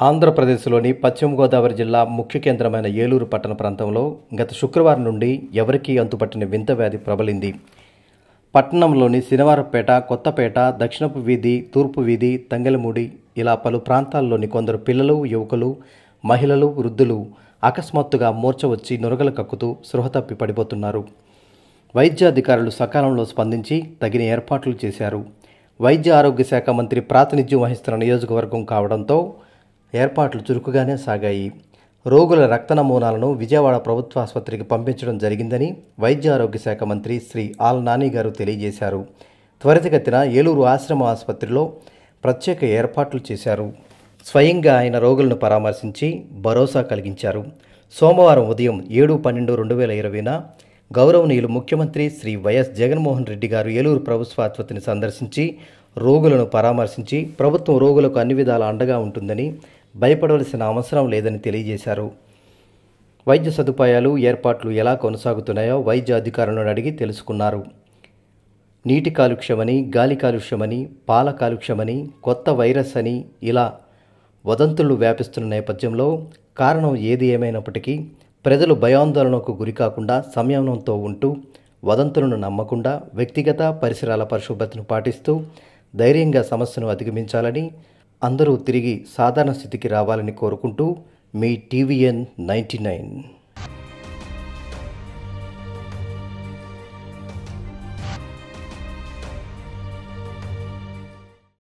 ఆంధ్రప్రదేశ్లోని పశ్చిమ గోదావరి జిల్లా ముఖ్య కేంద్రమైన ఏలూరు పట్టణ ప్రాంతంలో గత శుక్రవారం నుండి ఎవరికీ అంతుపట్టిన వింత వ్యాధి ప్రబలింది. పట్టణంలోని శనివారపేట కొత్తపేట దక్షిణపు వీధి తూర్పు వీధి తంగలమూడి ఇలా పలు ప్రాంతాల్లోని కొందరు పిల్లలు యువకులు మహిళలు వృద్ధులు అకస్మాత్తుగా మూర్చ వచ్చి నురగలు కక్కుతూ స్పృహ తప్పి పడిపోతున్నారు. వైద్యాధికారులు సకాలంలో స్పందించి తగిన ఏర్పాట్లు చేశారు. వైద్య ఆరోగ్య శాఖ మంత్రి ప్రాతినిధ్యం వహిస్తున్న నియోజకవర్గం కావడంతో ఏర్పాట్లు చురుకుగానే సాగాయి. రోగుల రక్త నమూనాలను విజయవాడ ప్రభుత్వ ఆసుపత్రికి పంపించడం జరిగిందని వైద్య ఆరోగ్య శాఖ మంత్రి శ్రీ ఆల్ నాని గారు తెలియజేశారు. త్వరితగతిన ఏలూరు ఆశ్రమ ఆసుపత్రిలో ప్రత్యేక ఏర్పాట్లు చేశారు. స్వయంగా ఆయన రోగులను పరామర్శించి భరోసా కలిగించారు. సోమవారం ఉదయం ఏడు పన్నెండు రెండు వేల ఇరవైన గౌరవనీయులు ముఖ్యమంత్రి శ్రీ వైఎస్ జగన్మోహన్ రెడ్డి గారు ఏలూరు ప్రభుత్వ ఆసుపత్రిని సందర్శించి రోగులను పరామర్శించి ప్రభుత్వం రోగులకు అన్ని విధాల అండగా ఉంటుందని భయపడవలసిన అవసరం లేదని తెలియజేశారు. వైద్య సదుపాయాలు ఏర్పాట్లు ఎలా కొనసాగుతున్నాయో వైద్య అధికారులను అడిగి తెలుసుకున్నారు. నీటి కాలుష్యమని గాలి కాలుష్యమని పాల కాలుష్యమని కొత్త వైరస్ అని ఇలా వదంతులు వ్యాపిస్తున్న నేపథ్యంలో కారణం ఏది ఏమైనప్పటికీ ప్రజలు భయాందోళనకు గురికాకుండా సంయమనంతో ఉంటూ వదంతులను నమ్మకుండా వ్యక్తిగత పరిసరాల పరిశుభ్రతను పాటిస్తూ ధైర్యంగా సమస్యను అధిగమించాలని అందరూ తిరిగి సాధారణ స్థితికి రావాలని కోరుకుంటూ మీ టీవీఎన్ నైంటీ నైన్.